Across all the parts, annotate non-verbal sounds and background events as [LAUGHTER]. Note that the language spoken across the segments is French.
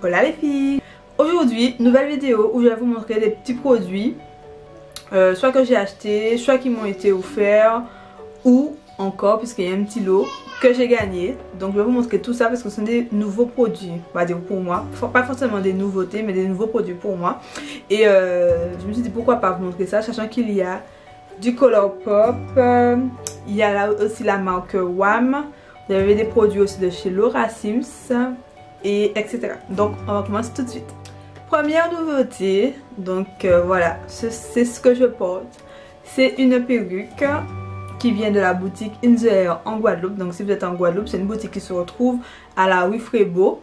Hola les filles. Aujourd'hui, nouvelle vidéo où je vais vous montrer des petits produits euh, Soit que j'ai acheté, soit qui m'ont été offerts Ou encore, puisqu'il y a un petit lot que j'ai gagné. Donc je vais vous montrer tout ça parce que ce sont des nouveaux produits. Dire pour moi, pas forcément des nouveautés mais des nouveaux produits pour moi. Et euh, je me suis dit pourquoi pas vous montrer ça Sachant qu'il y a du Color Pop Il y a là aussi la marque WAM Vous avez des produits aussi de chez Laura Sims et etc. Donc on va tout de suite. Première nouveauté, donc euh, voilà, c'est ce que je porte. C'est une perruque qui vient de la boutique In The Air en Guadeloupe. Donc si vous êtes en Guadeloupe, c'est une boutique qui se retrouve à la Frébeau.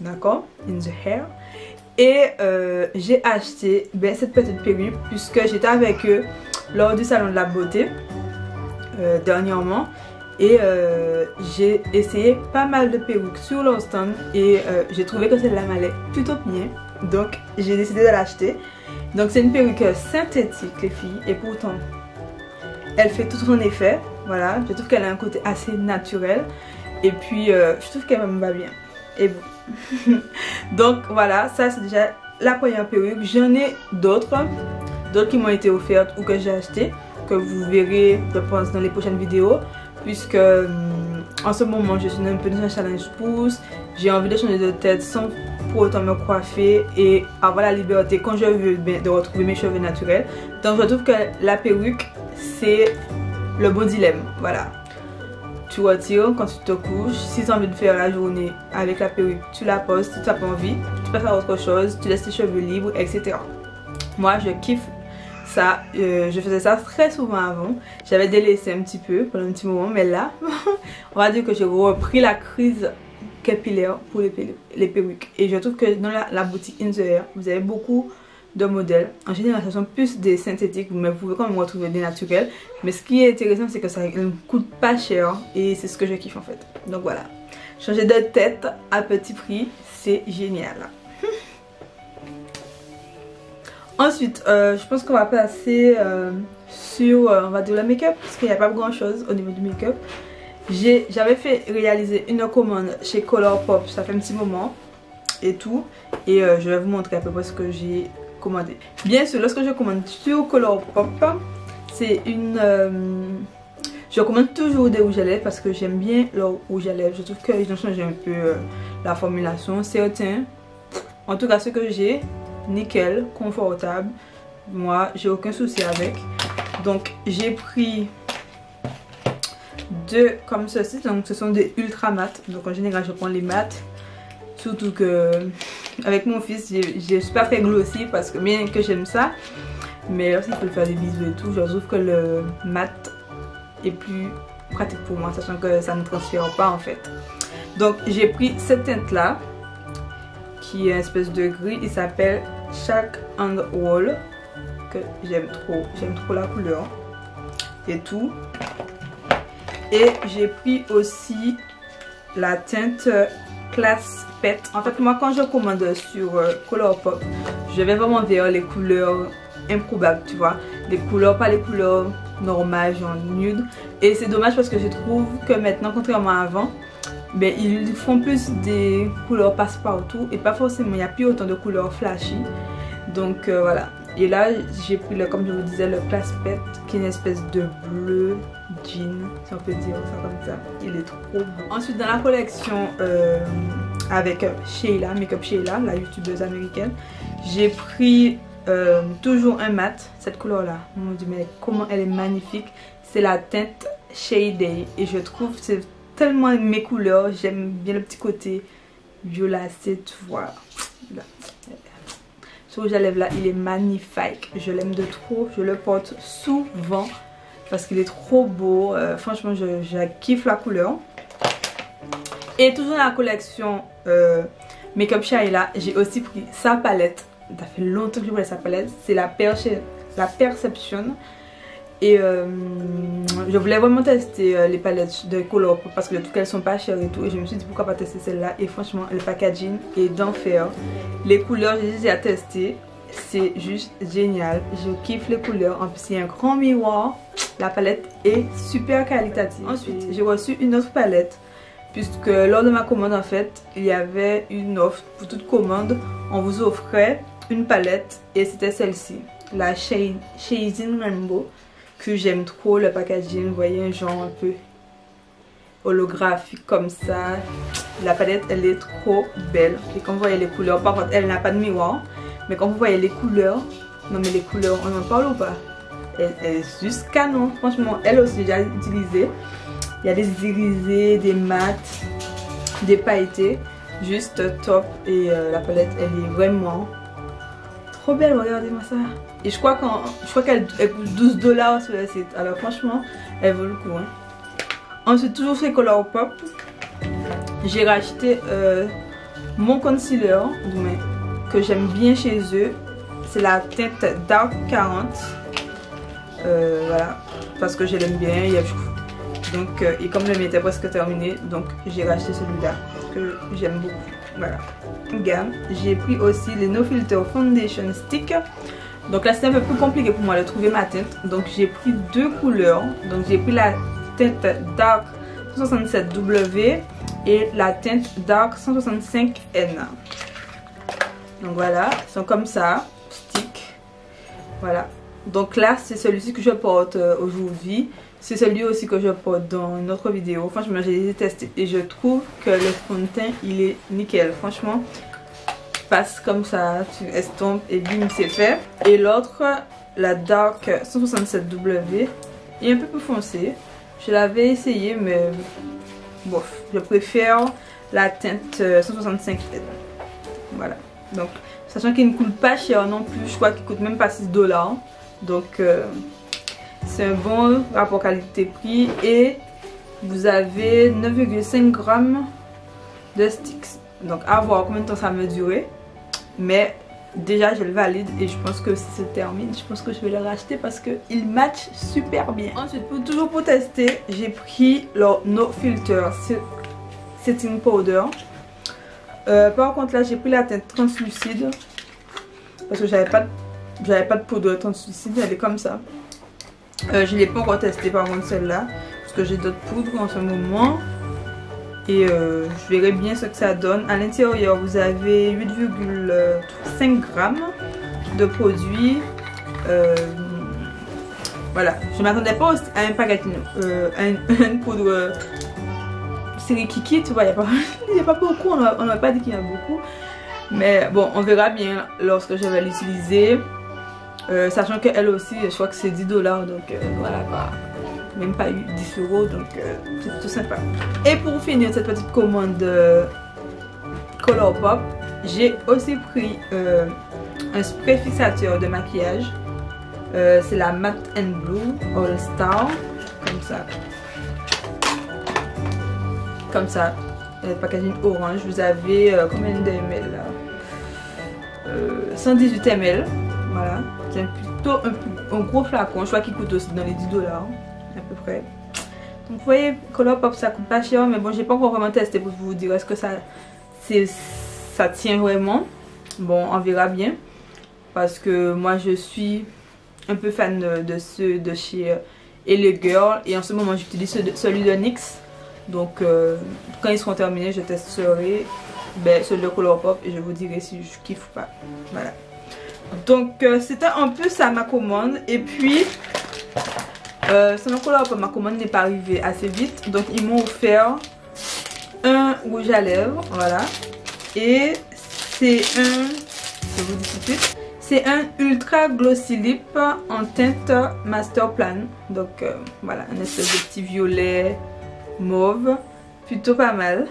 D'accord In The Hair. Et euh, j'ai acheté ben, cette petite perruque puisque j'étais avec eux lors du salon de la beauté euh, dernièrement. Et euh, j'ai essayé pas mal de perruques sur stand et euh, j'ai trouvé que celle-là m'allait plutôt bien. Donc j'ai décidé de l'acheter. Donc c'est une perruque synthétique les filles et pourtant elle fait tout son effet. Voilà, je trouve qu'elle a un côté assez naturel et puis euh, je trouve qu'elle me va bien. Et bon. [LAUGHS] Donc voilà, ça c'est déjà la première perruque. J'en ai d'autres, d'autres qui m'ont été offertes ou que j'ai acheté que vous verrez je pense dans les prochaines vidéos puisque hum, en ce moment je suis un peu dans un challenge pouce, j'ai envie de changer de tête sans pour autant me coiffer et avoir la liberté quand je veux de retrouver mes cheveux naturels. Donc je trouve que la perruque c'est le bon dilemme, voilà. Tu retires quand tu te couches, si tu as envie de faire la journée avec la perruque, tu la poses, si tu n'as pas envie, tu peux faire autre chose, tu laisses tes cheveux libres, etc. Moi je kiffe euh, je faisais ça très souvent avant. J'avais délaissé un petit peu pendant un petit moment, mais là, [LAUGHS] on va dire que j'ai repris la crise capillaire pour les, perruques. Et je trouve que dans la, boutique In The Air, vous avez beaucoup de modèles. En général, ce sont plus des synthétiques, mais vous pouvez quand même retrouver des naturels. Mais ce qui est intéressant, c'est que ça ne coûte pas cher et c'est ce que je kiffe en fait. Donc voilà, changer de tête à petit prix, c'est génial. Ensuite, euh, je pense qu'on va passer euh, sur, euh, on va le make-up, parce qu'il n'y a pas grand chose au niveau du make-up. J'avais fait réaliser une commande chez Colourpop, ça fait un petit moment et tout. Et je vais vous montrer à peu près ce que j'ai commandé. Bien sûr, lorsque je commande sur Colourpop, c'est une... je commande toujours des rouges à lèvres parce que j'aime bien leur rouge à lèvres. Je trouve qu'ils ont changé un peu la formulation. Certains, en tout cas ce que j'ai, nickel, confortable. Moi, j'ai aucun souci avec. Donc, j'ai pris deux comme ceci. Donc, ce sont des ultra mat. Donc, en général, je prends les mat. Surtout que avec mon fils, j'ai super fait glossy parce que bien que j'aime ça. Mais lorsqu'il faut faire des bisous et tout, je trouve que le mat est plus pratique pour moi, sachant que ça ne transfère pas en fait. Donc j'ai pris cette teinte là, qui est une espèce de gris, il s'appelle chaque and Wall que j'aime trop, j'aime trop la couleur et tout. Et j'ai pris aussi la teinte Class Pet. En fait, moi quand je commande sur euh, Colourpop, je vais vraiment vers les couleurs improbables, tu vois. Les couleurs, pas les couleurs normales, genre nude. Et c'est dommage parce que je trouve que maintenant, contrairement à avant, ben, ils font plus des couleurs passe-partout et pas forcément, il n'y a plus autant de couleurs flashy. Donc euh, voilà. Et là, j'ai pris, le, comme je vous disais, le Class Pet qui est une espèce de bleu jean, si on peut dire ça comme ça. Il est trop beau. Ensuite, dans la collection euh, avec Sheila, Makeup Sheila, la youtubeuse américaine, j'ai pris euh, toujours un mat, cette couleur-là. Mon dieu, mais comment elle est magnifique. C'est la teinte Shady et je trouve c'est tellement mes couleurs. J'aime bien le petit côté violacé, tu vois. Ce rouge à lèvres là, il est magnifique. Je l'aime de trop. Je le porte souvent parce qu'il est trop beau. Euh, franchement, je, kiffe la couleur. Et toujours dans la collection euh, Makeup Shaila, j'ai aussi pris sa palette. Ça fait longtemps que je voulais sa palette. C'est la, la Perception. Et euh, je voulais vraiment tester euh, les palettes de couleurs parce que tout qu'elles sont pas chères et tout. Et je me suis dit pourquoi pas tester celle-là? Et franchement, le packaging est d'enfer. Les couleurs, j'ai déjà testé. C'est juste génial. Je kiffe les couleurs. En plus, il y a un grand miroir. La palette est super qualitative. Ensuite, j'ai reçu une autre palette puisque lors de ma commande en fait il y avait une offre pour toute commande on vous offrait une palette et c'était celle-ci la Shazing Rainbow que j'aime trop le packaging vous voyez un genre un peu holographique comme ça. La palette elle est trop belle. Et quand vous voyez les couleurs par contre elle n'a pas de miroir mais quand vous voyez les couleurs non mais les couleurs on en parle ou pas? Elle, est juste canon. Franchement elle aussi déjà utilisé. Il y a des irisés, des mats, des pailletés. Juste top. Et euh, la palette, elle est vraiment trop belle. Regardez-moi ça. Et je crois qu'elle coûte 12 dollars sur le site. Alors franchement, elle vaut le coup. Hein. Ensuite, toujours chez Colourpop, j'ai racheté euh, mon concealer que j'aime bien chez eux. C'est la teinte Dark 40. Euh, voilà, parce que je l'aime bien. Il y a, donc, euh, et comme le mien était presque terminé, donc j'ai racheté celui-là que j'aime beaucoup. Voilà. Gamme. J'ai pris aussi les No Filter Foundation Stick. Donc là c'est un peu plus compliqué pour moi de trouver ma teinte. Donc j'ai pris deux couleurs. Donc j'ai pris la teinte Dark 167W et la teinte Dark 165N. Donc voilà, ils sont comme ça, stick. Voilà. Donc là c'est celui-ci que je porte euh, aujourd'hui. C'est celui aussi que je porte dans une autre vidéo. Franchement, j'ai testé et je trouve que le fond de teint, il est nickel. Franchement, passe comme ça, tu estompes et bim, c'est fait. Et l'autre, la Dark 167W, est un peu plus foncé. Je l'avais essayé, mais bof, je préfère la teinte 165 Voilà. Donc, sachant qu'il ne coûte pas cher non plus, je crois qu'il coûte même pas 6 dollars. Donc, euh, c'est un bon rapport qualité-prix et vous avez 9,5 grammes de sticks. Donc à voir combien de temps ça me durer. Mais déjà je le valide et je pense que si ça termine, je pense que je vais le racheter parce qu'il match super bien. Ensuite, pour, toujours pour tester, j'ai pris leur No Filter Setting Powder. Euh, par contre là j'ai pris la teinte translucide parce que j'avais pas, pas de poudre translucide, elle est comme ça. Euh, je l'ai pas encore testé par contre celle-là. Parce que j'ai d'autres poudres en ce moment. Et euh, je verrai bien ce que ça donne. À l'intérieur, vous avez 8,5 grammes de produits. Euh, voilà. Je m'attendais pas à un paquet, à une, [LAUGHS] poudre série Kiki. Tu vois, il n'y a, pas beaucoup. On n'a pas dit qu'il y en a beaucoup. Mais bon, on verra bien lorsque je vais l'utiliser. Euh, sachant qu'elle aussi, je crois que c'est 10 dollars, donc euh, voilà. Même pas eu 10 euros, donc euh, c'est tout sympa. Et pour finir cette petite commande de Colourpop, j'ai aussi pris un spray fixateur de maquillage. c'est la Matte and Blue All Star, comme ça. Comme ça, le packaging orange. Vous avez combien de ml là? 118 ml, voilà c'est plutôt un, gros flacon. Je crois qu'il coûte aussi dans les 10 dollars à peu près. Donc vous voyez, Colourpop ça coûte pas cher. Mais bon, j'ai pas encore vraiment testé pour vous dire est-ce que ça, ça tient vraiment. Bon, on verra bien. Parce que moi je suis un peu fan de, ceux de chez Elle Girl. Et en ce moment j'utilise celui de NYX. Donc euh, quand ils seront terminés, je testerai ben, celui de Colourpop et je vous dirai si je kiffe ou pas. Voilà. Donc euh, c'était un peu ça ma commande. Et puis, euh, ma commande n'est pas arrivée assez vite. Donc ils m'ont offert un rouge à lèvres. Voilà. Et c'est un... Je vous tout de suite. C'est un Ultra Glossy Lip en teinte Master Plan. Donc euh, voilà, un espèce de petit violet mauve. Plutôt pas mal.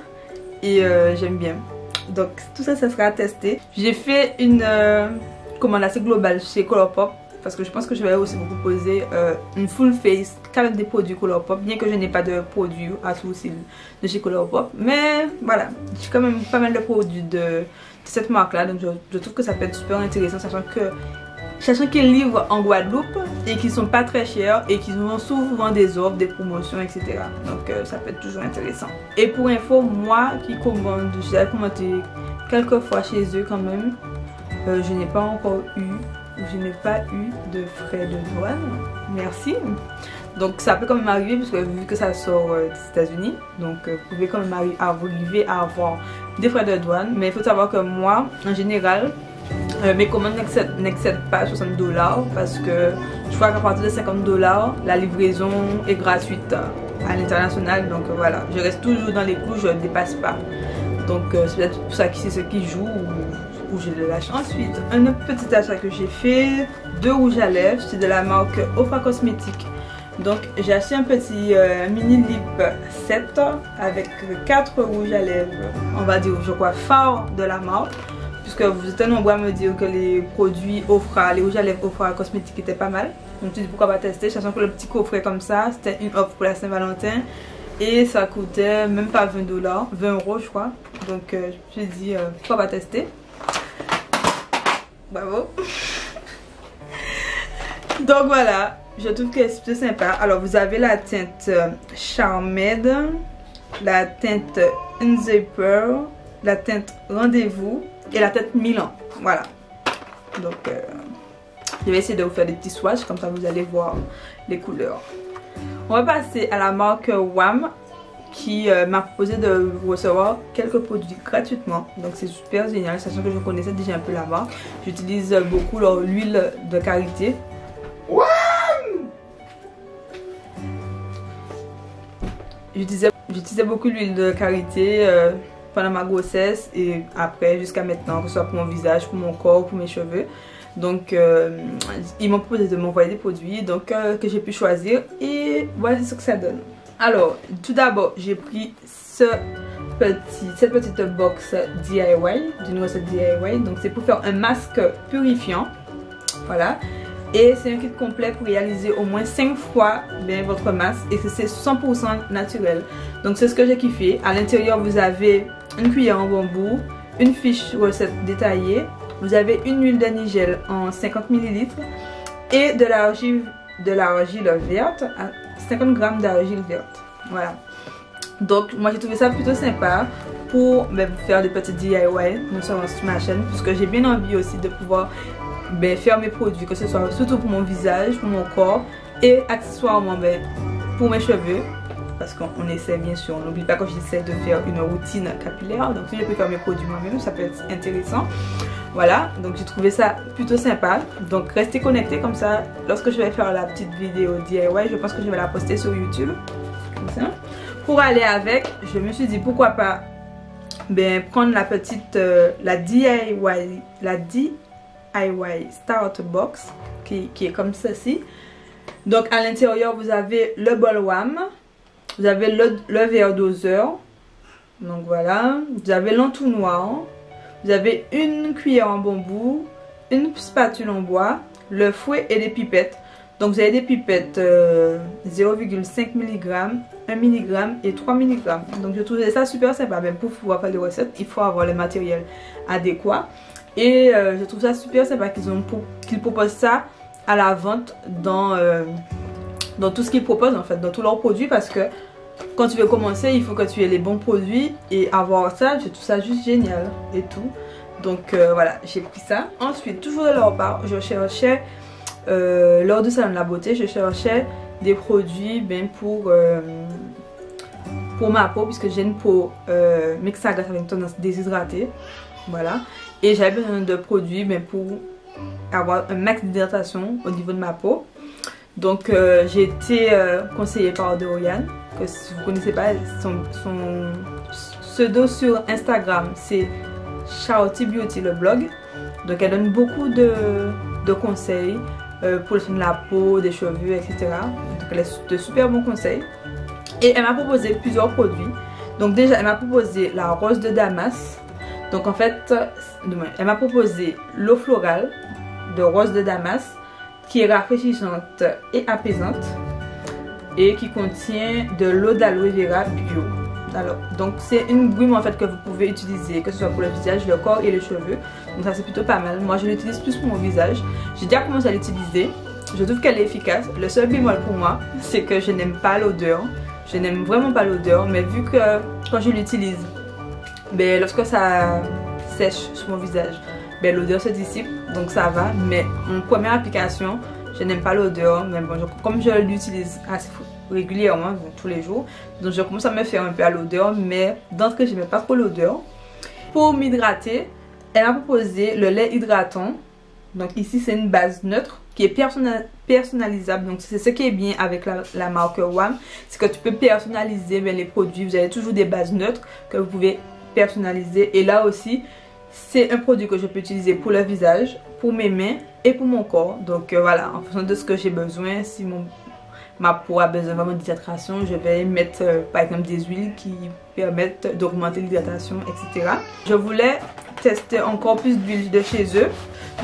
Et euh, j'aime bien. Donc tout ça, ça sera testé. J'ai fait une commande assez globale chez Colourpop parce que je pense que je vais aussi vous proposer euh, une full face qu'avec des produits Colourpop bien que je n'ai pas de produits à sourcils de chez Colourpop mais voilà j'ai quand même pas mal de produits de, cette marque là donc je, trouve que ça peut être super intéressant sachant que sachant qu'ils livrent en Guadeloupe et qu'ils sont pas très chers et qu'ils ont souvent des offres, des promotions etc donc euh, ça peut être toujours intéressant. Et pour info moi qui commande j'ai commandé quelques fois chez eux quand même euh, je n'ai pas encore eu, je n'ai pas eu de frais de douane. Merci. Donc ça peut quand même arriver parce que vu que ça sort euh, des États-Unis, donc euh, vous pouvez quand même arriver à, avoir des frais de douane. Mais il faut savoir que moi, en général, mes commandes n'excèdent pas 60 dollars parce que je crois qu'à partir de 50 dollars, la livraison est gratuite à l'international. Donc voilà, je reste toujours dans les clous, je ne dépasse pas. Donc c'est peut-être pour ça que c'est ce qui joue ou, j'ai de la chance. Ensuite, un autre petit achat que j'ai fait, deux rouges à lèvres, c'est de la marque Ofa Cosmetics. Donc j'ai acheté un petit euh, mini lip set avec 4 rouges à lèvres, on va dire je crois phare de la marque. Puisque vous êtes nombreux à me dire que les produits Ofra, les rouges à lèvres Ofra cosmétiques étaient pas mal. Donc je me suis dit pourquoi pas tester, sachant que le petit coffret comme ça, c'était une offre pour la Saint-Valentin. Et ça coûtait même pas 20 dollars, 20 euros je crois. Donc euh, je me suis dit euh, pourquoi pas tester. Bravo. Donc voilà, je trouve que c'est plutôt sympa. Alors, vous avez la teinte euh, Charmed, la teinte Unzipper, la teinte Rendez-vous et la teinte Milan. Voilà. Donc, euh, je vais essayer de vous faire des petits swatchs, comme ça vous allez voir les couleurs. On va passer à la marque WAM qui euh, m'a proposé de recevoir quelques produits gratuitement. Donc c'est super génial, sachant que je connaissais déjà un peu la marque. J'utilise beaucoup leur huile de qualité. J'utilisais beaucoup l'huile de karité euh, pendant ma grossesse et après jusqu'à maintenant, que ce soit pour mon visage, pour mon corps, pour mes cheveux. Donc euh, ils m'ont proposé de m'envoyer des produits donc euh, que j'ai pu choisir et voilà ce que ça donne. Alors tout d'abord j'ai pris ce petit, cette petite box DIY, d'une recette DIY. Donc c'est pour faire un masque purifiant. Voilà. Et c'est un kit complet pour réaliser au moins 5 fois bien votre masque et c'est 100% naturel. Donc c'est ce que j'ai kiffé. À l'intérieur vous avez une cuillère en bambou, une fiche recette détaillée, vous avez une huile d'anigel en 50 ml et de l'argile de l'argile verte, 50 g d'argile verte. Voilà. Donc moi j'ai trouvé ça plutôt sympa pour ben, faire des petits DIY non seulement sur ma chaîne puisque j'ai bien envie aussi de pouvoir ben, faire mes produits, que ce soit surtout pour mon visage, pour mon corps et accessoirement ben, pour mes cheveux. Parce qu'on essaie bien sûr, on n'oublie pas que j'essaie de faire une routine capillaire. Donc si je peux faire mes produits moi-même, ça peut être intéressant. Voilà, donc j'ai trouvé ça plutôt sympa. Donc restez connectés comme ça. Lorsque je vais faire la petite vidéo DIY, je pense que je vais la poster sur YouTube. Pour aller avec, je me suis dit pourquoi pas ben, prendre la petite, euh, la DIY, la DIY DIY Start Box qui, est comme ceci. Donc à l'intérieur vous avez le bol WAM, vous avez le, verre doseur, donc voilà, vous avez l'entonnoir, vous avez une cuillère en bambou, une spatule en bois, le fouet et des pipettes. Donc vous avez des pipettes 0,5 mg, 1 mg et 3 mg. Donc je trouvais ça super sympa. Même pour pouvoir faire des recettes, il faut avoir le matériel adéquat. Et euh, je trouve ça super sympa qu'ils proposent ça à la vente dans, euh, dans tout ce qu'ils proposent en fait, dans tous leurs produits parce que quand tu veux commencer, il faut que tu aies les bons produits et avoir ça, je trouve ça juste génial et tout. Donc euh, voilà, j'ai pris ça. Ensuite, toujours de leur part, je cherchais, lors du salon de la beauté, je cherchais des produits ben, pour, pour ma peau puisque j'ai une peau mixée avec une tendance déshydratée. Voilà. Et j'avais besoin de produits mais pour avoir un max d'hydratation au niveau de ma peau. Donc euh, j'ai été euh, conseillée par Dorian, que si vous ne connaissez pas, son, pseudo sur Instagram c'est Shouty Beauty le blog. Donc elle donne beaucoup de, conseils euh, pour le soin de la peau, des cheveux, etc. Donc elle a de super bons conseils. Et elle m'a proposé plusieurs produits. Donc déjà elle m'a proposé la rose de Damas donc en fait, elle m'a proposé l'eau florale de rose de Damas qui est rafraîchissante et apaisante et qui contient de l'eau d'aloe vera bio. Alors, donc c'est une brume en fait que vous pouvez utiliser, que ce soit pour le visage, le corps et les cheveux. Donc ça c'est plutôt pas mal. Moi je l'utilise plus pour mon visage. J'ai déjà commencé à l'utiliser. Je trouve qu'elle est efficace. Le seul bémol pour moi, [LAUGHS] c'est que je n'aime pas l'odeur. Je n'aime vraiment pas l'odeur, mais vu que quand je l'utilise, ben, lorsque ça sèche sur mon visage, ben, l'odeur se dissipe, donc ça va. Mais en première application, Je n'aime pas l'odeur, mais bon, comme je l'utilise assez régulièrement, tous les jours, donc je commence à me faire un peu à l'odeur, mais d'entrée, je n'aime pas trop l'odeur. Pour m'hydrater, elle m'a proposé le lait hydratant. Donc ici, c'est une base neutre qui est personnalisable. Donc c'est ce qui est bien avec la, marque WAM. C'est que tu peux personnaliser les produits. Vous avez toujours des bases neutres que vous pouvez personnaliser. Et là aussi, c'est un produit que je peux utiliser pour le visage, pour mes mains et pour mon corps. Donc euh, voilà, en fonction de ce que j'ai besoin, si mon, ma peau a besoin vraiment d'hydratation, je vais mettre euh, par exemple des huiles qui permettent d'augmenter l'hydratation, etc. Je voulais tester encore plus d'huile de chez eux.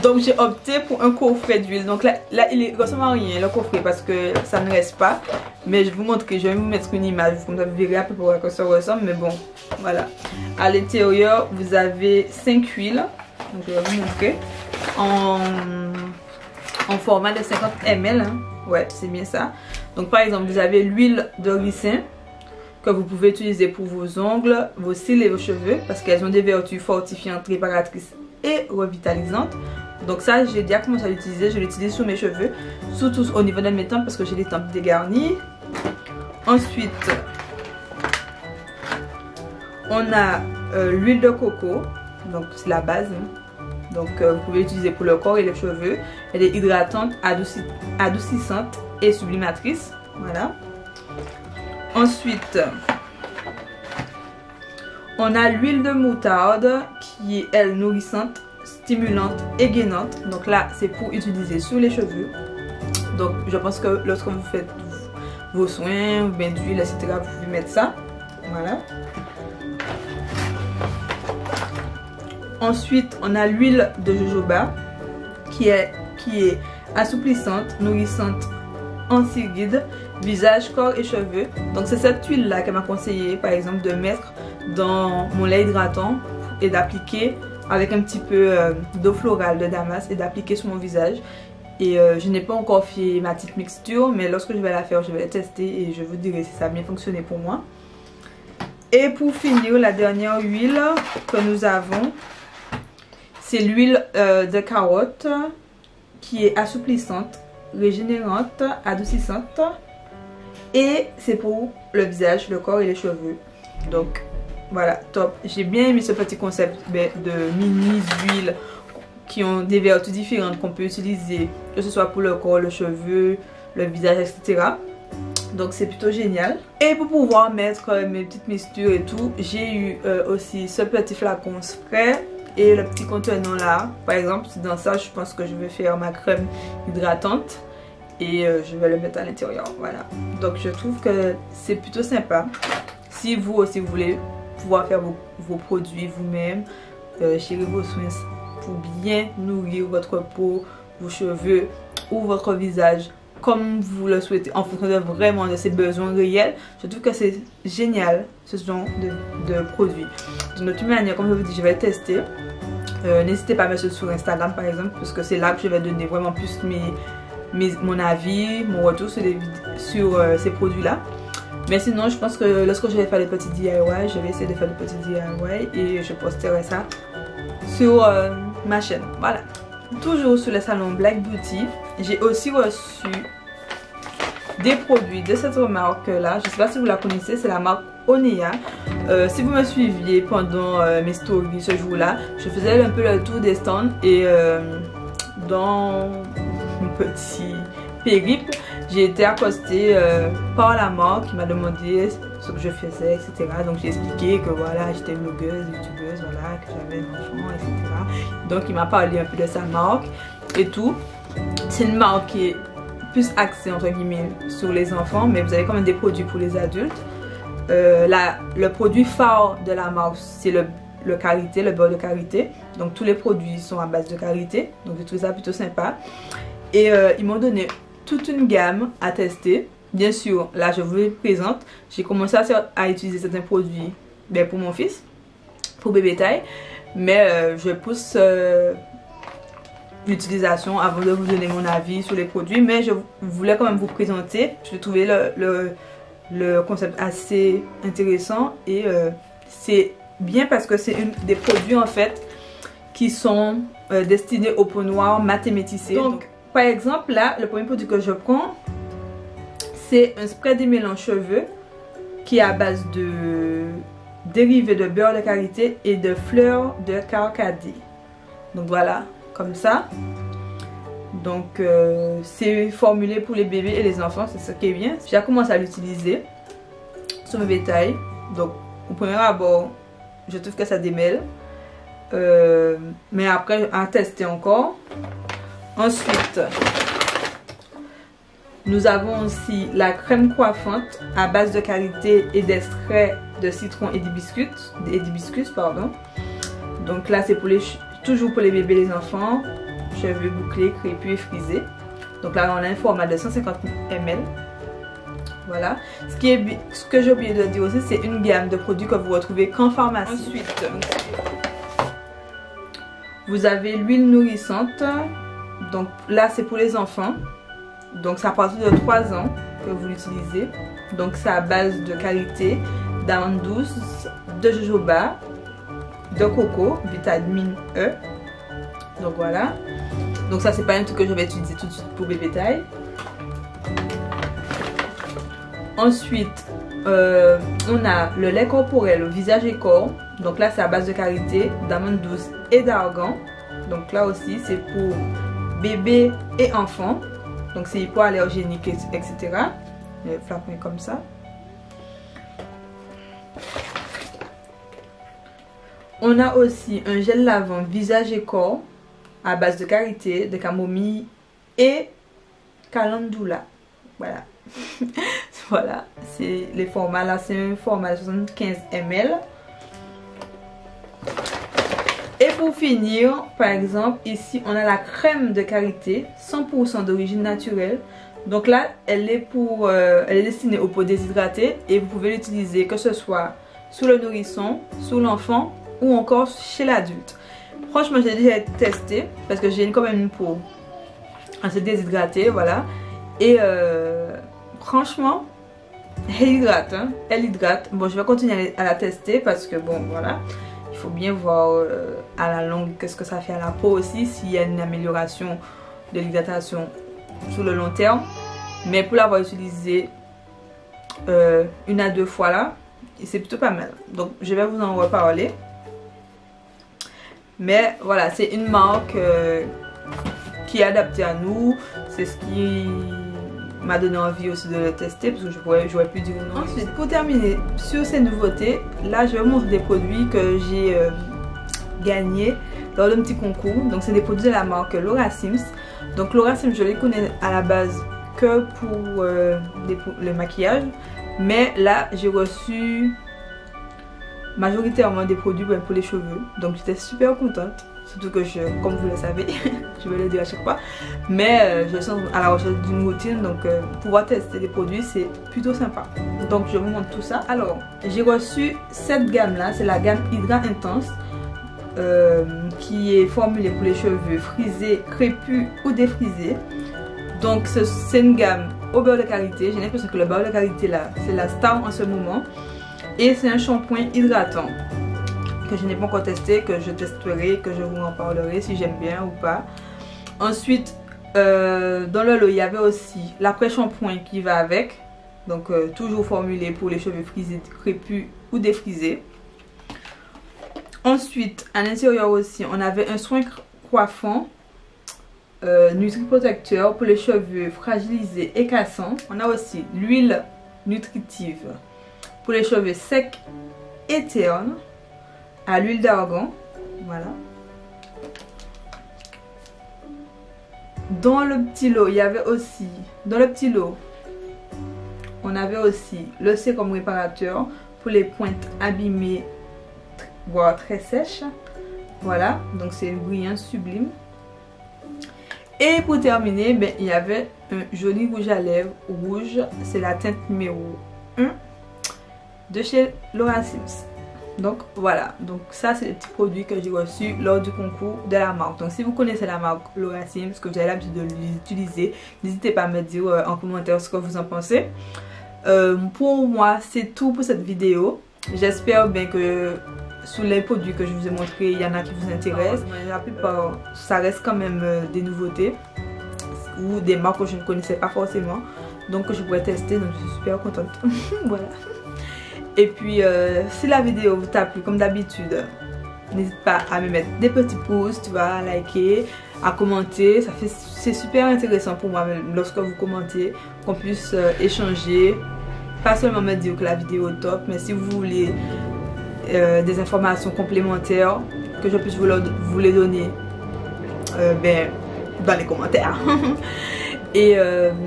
Donc j'ai opté pour un coffret d'huile. Donc là, là il ressemble à rien le coffret parce que ça ne reste pas. Mais je vais vous montrer, je vais vous mettre une image comme ça vous verrez à peu près à quoi ça ressemble. Mais bon, voilà. À l'intérieur, vous avez 5 huiles. Donc je vais vous montrer. En, en format de 50 ml. Hein. Ouais, c'est bien ça. Donc par exemple, vous avez l'huile de ricin que vous pouvez utiliser pour vos ongles, vos cils et vos cheveux parce qu'elles ont des vertus fortifiantes, réparatrices et revitalisantes. Donc ça, j'ai déjà commencé à l'utiliser. Je l'utilise sur mes cheveux, surtout au niveau de mes tempes parce que j'ai les tempes dégarnies. Ensuite, on a euh, l'huile de coco. Donc c'est la base. Hein. Donc euh, vous pouvez l'utiliser pour le corps et les cheveux. Elle est hydratante, adoucissante et sublimatrice. Voilà. Ensuite, on a l'huile de moutarde qui est, elle, nourrissante, stimulante et gainante. Donc là, c'est pour utiliser sur les cheveux. Donc, je pense que lorsque vous faites vos soins, ou bien d'huile, etc., vous pouvez mettre ça. Voilà. Ensuite, on a l'huile de jojoba qui est, qui est assouplissante, nourrissante, anti-guide, visage, corps et cheveux. Donc c'est cette huile là qu'elle m'a conseillé par exemple de mettre dans mon lait hydratant et d'appliquer avec un petit peu euh, d'eau florale de Damas et d'appliquer sur mon visage. Et euh, je n'ai pas encore fait ma petite mixture mais lorsque je vais la faire je vais la tester et je vous dirai si ça a bien fonctionné pour moi. Et pour finir la dernière huile que nous avons c'est l'huile euh, de carotte qui est assouplissante régénérante, adoucissante. Et c'est pour le visage, le corps et les cheveux. Donc voilà, top. J'ai bien aimé ce petit concept de mini huiles qui ont des vertus différentes qu'on peut utiliser, que ce soit pour le corps, le cheveu, le visage, etc. Donc c'est plutôt génial. Et pour pouvoir mettre mes petites mixtures et tout, j'ai eu euh, aussi ce petit flacon spray et le petit contenant là. Par exemple, dans ça, je pense que je vais faire ma crème hydratante et euh, je vais le mettre à l'intérieur. Voilà. Donc je trouve que c'est plutôt sympa. Si vous aussi voulez pouvoir faire vos, produits vous-même, euh, vos soins pour bien nourrir votre peau, vos cheveux ou votre visage comme vous le souhaitez en fonction de vraiment de ses besoins réels. Je trouve que c'est génial ce genre de, de produit. De toute manière, comme je vous dis, je vais tester. Euh, n'hésitez pas à mettre sur Instagram par exemple parce que c'est là que je vais donner vraiment plus mes, mon avis, mon retour sur, euh, ces produits là. Mais sinon je pense que lorsque je vais faire des petits DIY, je vais essayer de faire des petits DIY et je posterai ça sur euh, ma chaîne. Voilà. Toujours sur le salon Black Beauty, j'ai aussi reçu des produits de cette marque là. Je sais pas si vous la connaissez, c'est la marque Onea. Euh, si vous me suiviez pendant euh, mes stories ce jour-là, je faisais un peu le tour des stands et euh, dans mon petit périple, j'ai été accostée par la marque qui m'a demandé que je faisais, etc. Donc j'ai expliqué que voilà, j'étais blogueuse, youtubeuse, voilà, que j'avais un enfant, etc. Donc il m'a parlé un peu de sa marque et tout. C'est une marque qui est plus axée entre guillemets sur les enfants, mais vous avez quand même des produits pour les adultes. Euh, le produit phare de la marque, c'est le, le karité, le beurre de karité. Donc tous les produits sont à base de karité. Donc j'ai trouvé ça plutôt sympa. Et euh, ils m'ont donné toute une gamme à tester. Bien sûr, là je vous les présente. J'ai commencé à, utiliser certains produits ben, pour mon fils, pour bébé taille. Mais euh, je pousse l'utilisation avant de vous donner mon avis sur les produits. Mais je voulais quand même vous présenter. Je trouvais le, le le concept assez intéressant et euh, c'est bien parce que c'est des produits en fait qui sont euh, destinés aux peaux noires mathématisées. Donc, Par exemple, là, le premier produit que je prends, c'est un spray démêlant cheveux qui est à base de dérivé de beurre de karité et de fleurs de carcadie. Donc voilà, comme ça. Donc euh, c'est formulé pour les bébés et les enfants, c'est ce qui est bien. J'ai commencé à l'utiliser sur mes bétails. Donc au premier abord, je trouve que ça démêle. Euh, mais après, à tester encore. Ensuite, nous avons aussi la crème coiffante à base de karité et d'extrait de citron et d'hibiscus. pardon. Donc là, c'est pour les toujours pour les bébés et les enfants. Cheveux bouclés, crépus et frisés. Donc là, on a un format de 150 ml. Voilà. Ce, qui est, ce que j'ai oublié de dire aussi, c'est une gamme de produits que vous retrouvez qu'en pharmacie. Ensuite, vous avez l'huile nourrissante. Donc là, c'est pour les enfants. Donc c'est à partir de 3 ans que vous l'utilisez. Donc c'est à base de qualité, d'amandes douces, de jojoba, de coco, vitamine E. Donc voilà. Donc ça c'est pas un truc que je vais utiliser tout de suite pour bébé taille. Ensuite, euh, on a le lait corporel visage et corps. Donc là c'est à base de karité, d'amandes douces et d'argan. Donc là aussi c'est pour bébé et enfant. Donc c'est hypoallergénique, etc. Le flacon est comme ça. On a aussi un gel lavant visage et corps à base de karité, de camomille et calendula. Voilà. [LAUGHS] voilà, c'est les formats là, c'est un format de 75 ml. Et pour finir, par exemple, ici on a la crème de karité 100% d'origine naturelle. Donc là, elle est, pour, euh, elle est destinée aux peaux déshydratées et vous pouvez l'utiliser que ce soit sous le nourrisson, sous l'enfant ou encore chez l'adulte. Franchement, j'ai déjà testé parce que j'ai quand même une peau assez déshydratée, voilà. Et euh, franchement, elle hydrate, hein. elle hydrate. Bon, je vais continuer à la tester parce que bon, voilà faut bien voir euh, à la longue qu'est-ce que ça fait à la peau aussi, s'il y a une amélioration de l'hydratation sur le long terme. Mais pour l'avoir utilisé euh, une à deux fois là, c'est plutôt pas mal. Donc je vais vous en reparler. Mais voilà, c'est une marque euh, qui est adaptée à nous. C'est ce qui m'a donné envie aussi de le tester parce que je pourrais, j'aurais pu dire non. Ensuite, pour terminer sur ces nouveautés, là je vais vous montrer des produits que j'ai euh, gagnés dans le petit concours. Donc c'est des produits de la marque Laura Sims. Donc Laura Sims, je les connais à la base que pour euh, le maquillage. Mais là, j'ai reçu majoritairement des produits ben, pour les cheveux. Donc j'étais super contente. Surtout que je, comme vous le savez, [LAUGHS] je vais le dire à chaque fois. Mais euh, je suis à la recherche d'une routine, donc euh, pouvoir tester des produits, c'est plutôt sympa. Donc je vous montre tout ça. Alors, j'ai reçu cette gamme-là, c'est la gamme Hydra Intense. Euh, qui est formulée pour les cheveux frisés, crépus ou défrisés. Donc c'est une gamme au beurre de qualité. J'ai l'impression que le beurre de qualité là, c'est la star en ce moment. Et c'est un shampoing hydratant que je n'ai pas encore testé, que je testerai, que je vous en parlerai si j'aime bien ou pas. Ensuite, euh, dans le lot, il y avait aussi l'après-shampoing qui va avec. Donc, euh, toujours formulé pour les cheveux frisés, crépus ou défrisés. Ensuite, à l'intérieur aussi, on avait un soin coiffant, euh, Nutri-Protecteur pour les cheveux fragilisés et cassants. On a aussi l'huile nutritive pour les cheveux secs et ternes l'huile d'argan. Voilà. Dans le petit lot, il y avait aussi, dans le petit lot, on avait aussi le sérum réparateur pour les pointes abîmées, voire très sèches. Voilà, donc c'est brillant sublime. Et pour terminer, ben, il y avait un joli rouge à lèvres rouge. C'est la teinte numéro 1 de chez Laura Sims. Donc voilà, donc ça c'est les petits produits que j'ai reçus lors du concours de la marque. Donc si vous connaissez la marque Laura Sims, que vous avez l'habitude de l'utiliser, n'hésitez pas à me dire euh, en commentaire ce que vous en pensez. Euh, pour moi c'est tout pour cette vidéo. J'espère bien que sous les produits que je vous ai montrés, il y en a qui vous intéressent. Mais la plupart, ça reste quand même euh, des nouveautés. ou des marques que je ne connaissais pas forcément. Donc que je pourrais tester, donc je suis super contente. [LAUGHS] voilà. Et puis euh, si la vidéo vous t'a plu comme d'habitude, n'hésite pas à me mettre des petits pouces, tu vois, à liker, à commenter. Ça fait c'est super intéressant pour moi même lorsque vous commentez, qu'on puisse euh, échanger. Pas seulement me dire que la vidéo est top, mais si vous voulez euh, des informations complémentaires, que je puisse vous, vous les donner ben, dans les commentaires. [LAUGHS] Et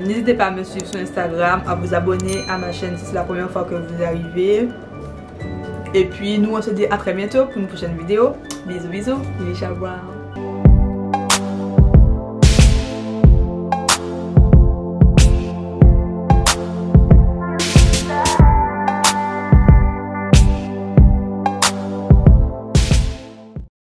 n'hésitez pas à me suivre sur Instagram, à vous abonner à ma chaîne si c'est la première fois que vous arrivez. Et puis nous on se dit à très bientôt pour une prochaine vidéo. Bisous bisous, Brown.